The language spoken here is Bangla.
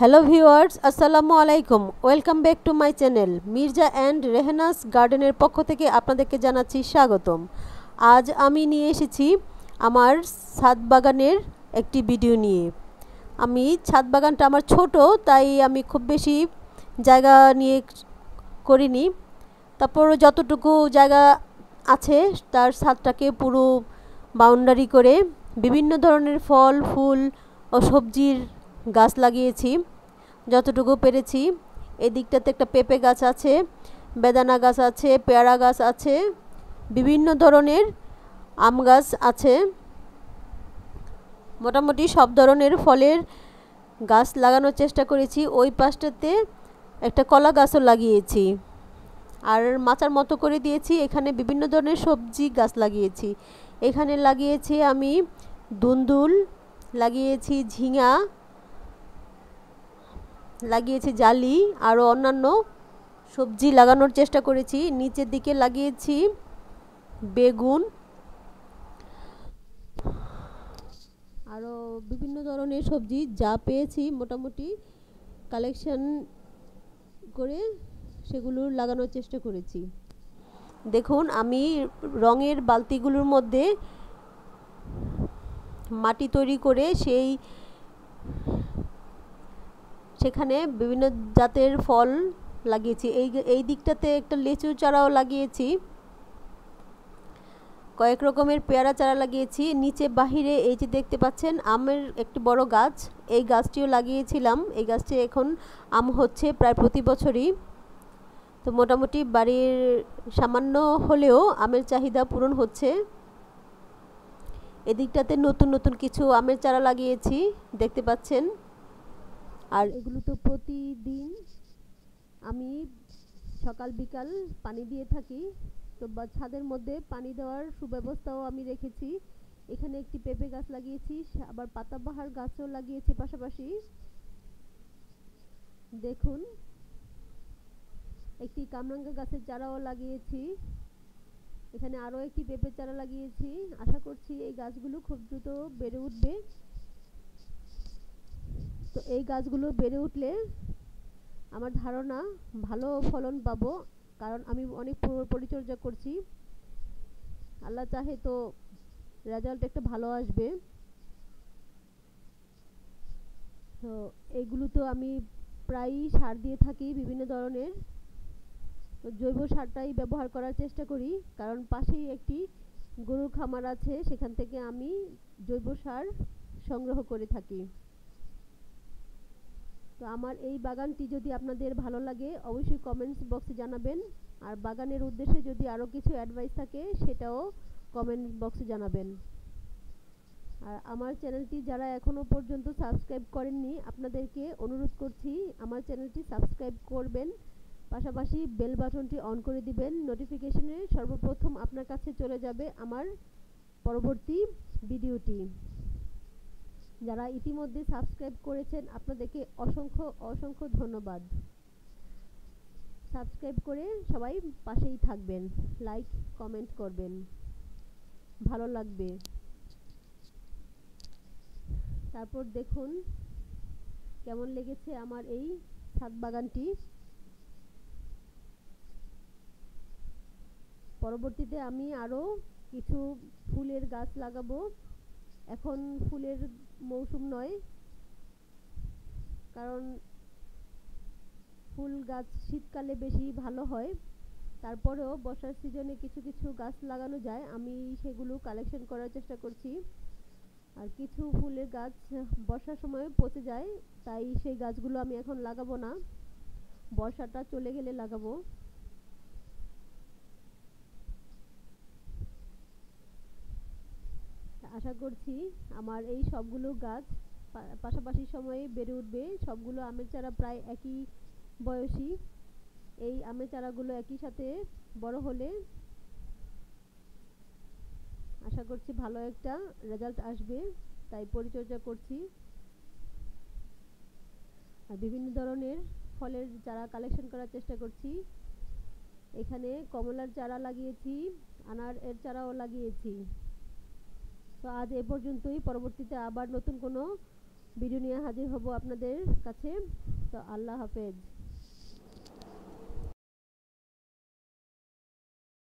হ্যালো ভিউয়ার্স আসসালামু আলাইকুম welcome back to my channel Mirza and Rehana's গার্ডেনের পক্ষ থেকে আপনাদেরকে জানাচ্ছি স্বাগতম। আজ আমি নিয়ে এসেছি আমার ছাদ বাগানের একটি ভিডিও নিয়ে। আমি ছাদ বাগানটা আমার ছোট, তাই আমি খুব বেশি জায়গা নিয়ে করিনি। তারপর যতটুকু জায়গা আছে, তার ছাদটাকে পুরো বাউন্ডারি করে বিভিন্ন ধরনের ফল, ফুল ও সবজির গাছ লাগিয়েছি, যতটুকু পেরেছি। এই দিকটাতে একটা পেঁপে গাছ আছে, বেদানা গাছ আছে, পেয়ারা গাছ আছে, বিভিন্ন ধরনের আম গাছ আছে। মোটামুটি সব ধরনের ফলের গাছ লাগানোর চেষ্টা করেছি। ওই পাশটাতে একটা কলা গাছও লাগিয়েছি। আর মাচার মতো করে দিয়েছি, এখানে বিভিন্ন ধরনের সবজি গাছ লাগিয়েছি। এখানে লাগিয়েছি আমি দুন্দুল, লাগিয়েছি ঝিঙা লাগিয়েছি জালি আরও অন্যান্য সবজি লাগানোর চেষ্টা করেছি। নিচের দিকে লাগিয়েছি বেগুন আরও বিভিন্ন ধরনের সবজি যা পেয়েছি মোটামুটি কালেকশন করে সেগুলো লাগানোর চেষ্টা করেছি। দেখুন, আমি রঙের বালতিগুলোর মধ্যে মাটি তৈরি করে সেই সেখানে বিভিন্ন জাতের ফল লাগিয়েছি। এই এই দিকটাতে একটা লিচু চারাও লাগিয়েছি। কয়েক রকমের পেয়ারা চারা লাগিয়েছি। নিচে বাহিরে এই যে দেখতে পাচ্ছেন, আমের একটি বড় গাছ। এই গাছটিও লাগিয়েছিলাম। এই গাছটি এখন আম হচ্ছে প্রায় প্রতি বছরই। তো মোটামুটি বাড়ির সামান্য হলেও আমের চাহিদা পূরণ হচ্ছে। এদিকটাতে নতুন নতুন কিছু আমের চারা লাগিয়েছি, দেখতে পাচ্ছেন। আর এগুলো তো প্রতিদিন আমি সকাল, বিকাল পানি দিয়ে থাকি। তো ছাদের মধ্যে পানি দেওয়ার সুব্যবস্থাও আমি রেখেছি। এখানে একটি পেঁপে গাছ লাগিয়েছি আবার পাতাবাহার গাছও লাগিয়েছি পাশাপাশি। দেখুন, একটি কামরাঙ্গা গাছের চারাও লাগিয়েছি। এখানে আরও একটি পেঁপে চারা লাগিয়েছি। আশা করছি এই গাছগুলো খুব দ্রুত বেড়ে উঠবে। তো এই গাছগুলো বেড়ে উঠলে আমার ধারণা ভালো ফলন পাবো, কারণ আমি অনেক পরিচর্যা করছি। আল্লাহ চাহে তো রেজাল্ট একটা ভালো আসবে। তো এইগুলো তো আমি প্রায়ই সার দিয়ে থাকি বিভিন্ন ধরনের। তো জৈব সারটাই ব্যবহার করার চেষ্টা করি, কারণ পাশেই একটি গরুর খামার আছে, সেখান থেকে আমি জৈব সার সংগ্রহ করে থাকি। তো আমার এই বাগানটি যদি আপনাদের ভালো লাগে, অবশ্যই কমেন্টস বক্সে জানাবেন। আর বাগানের উদ্দেশ্যে যদি আরও কিছু অ্যাডভাইস থাকে, সেটাও কমেন্ট বক্সে জানাবেন। আর আমার চ্যানেলটি যারা এখনও পর্যন্ত সাবস্ক্রাইব করেননি, আপনাদেরকে অনুরোধ করছি, আমার চ্যানেলটি সাবস্ক্রাইব করবেন। পাশাপাশি বেল বাটনটি অন করে দিবেন নোটিফিকেশনে সর্বপ্রথম আপনার কাছে চলে যাবে আমার পরবর্তী ভিডিওটি যারা ইতিমধ্যে সাবস্ক্রাইব করেছেন, আপনাদেরকে অসংখ্য অসংখ্য ধন্যবাদ। সাবস্ক্রাইব করে সবাই পাশেই থাকবেন লাইক কমেন্ট করবেন। ভালো লাগবে। তারপর দেখুন, কেমন লেগেছে আমার এই ছাদ বাগানটি। পরবর্তীতে আমি আরও কিছু ফুলের গাছ লাগাবো। এখন ফুলের মৌসুম নয়। কারণ ফুল গাছ শীতকালে বেশি ভালো হয়। তারপরেও বর্ষার সিজনে কিছু কিছু গাছ লাগানো যায়। আমি সেগুলো কালেকশন করার চেষ্টা করছি। আর কিছু ফুলের গাছ বর্ষার সময় পচে যায়, তাই সেই গাছগুলো আমি এখন লাগাবো না। বর্ষাটা চলে গেলে লাগাবো। আশা করছি আমার এই সবগুলো গাছ পাশাপাশি সময়ে বেড়ে উঠবে। সবগুলো আমের চারা প্রায় একই বয়সী। এই আমের চারাগুলো একই সাথে বড় হলে আশা করছি ভালো একটা রেজাল্ট আসবে, তাই পরিচর্যা করছি। আর বিভিন্ন ধরনের ফলের চারা কালেকশন করার চেষ্টা করছি। এখানে কমলার চারা লাগিয়েছি, আনার এর চারাও লাগিয়েছি। তো আজ এ পর্যন্তই। পরবর্তীতে আবার নতুন কোনো ভিডিও নিয়ে হাজির হব আপনাদের কাছে। তো আল্লাহ হাফেজ।